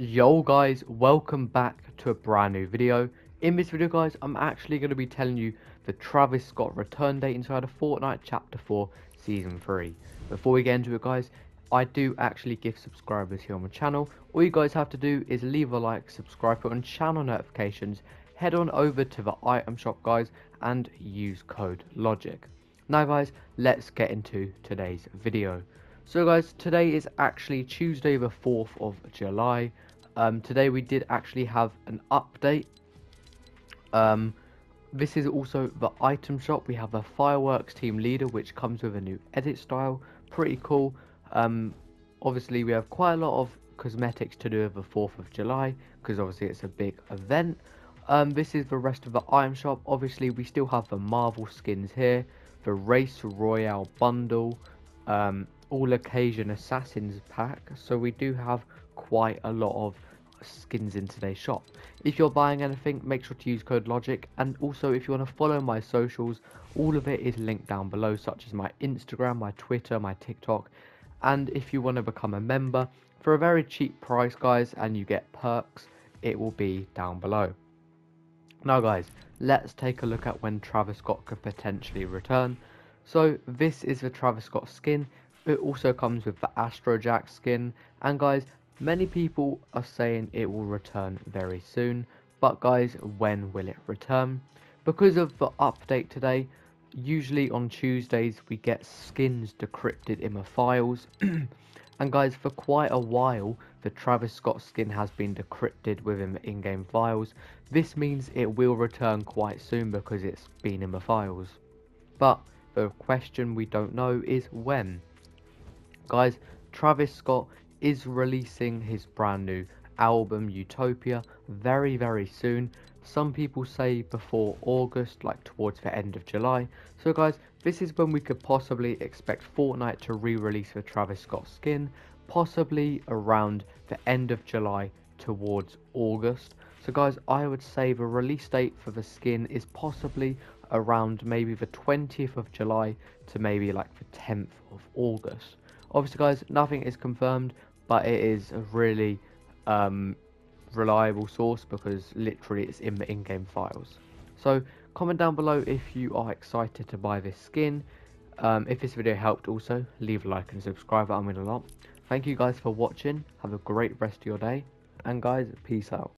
Yo guys, welcome back to a brand new video. In this video guys, I'm actually going to be telling you the Travis Scott return date inside of Fortnite Chapter 4 Season 3. Before we get into it guys, I do actually give subscribers here on my channel. All you guys have to do is leave a like, subscribe, put on channel notifications, head on over to the item shop guys and use code LoDj1c. Now guys, let's get into today's video. So guys, today is actually Tuesday the 4th of July. Um, today we did actually have an update. Um, this is also the item shop. We have a fireworks team leader which comes with a new edit style. Pretty cool. Um, obviously we have quite a lot of cosmetics to do with the 4th of July because obviously it's a big event. Um, this is the rest of the item shop. Obviously we still have the Marvel skins here. The Race Royale bundle. Um, all occasion assassins pack so we do have quite a lot of skins in today's shop. If you're buying anything make sure to use code LoDj1c and also if you want to follow my socials all of it is linked down below such as my instagram my twitter my tiktok. And if you want to become a member for a very cheap price guys and you get perks it will be down below. Now guys let's take a look at when travis scott could potentially return. So this is the travis scott skin it also comes with the Astrojack skin. And guys, many people are saying it will return very soon. But guys, when will it return? Because of the update today, usually on Tuesdays we get skins decrypted in the files. and guys, for quite a while, the Travis Scott skin has been decrypted within the in-game files. This means it will return quite soon because it's been in the files. But the question we don't know is when. Guys, Travis Scott is releasing his brand new album Utopia very very soon. Some people say before August, like towards the end of July. So guys, this is when we could possibly expect Fortnite to re-release the Travis Scott skin, possibly around the end of July towards August. So guys, I would say the release date for the skin is possibly around maybe the 20th of July to maybe like the 10th of August. Obviously, guys, nothing is confirmed, but it is a really um, reliable source because literally it's in the in-game files. So comment down below if you are excited to buy this skin. Um, if this video helped also, leave a like and subscribe, that mean a lot. Thank you guys for watching, have a great rest of your day, and guys, peace out.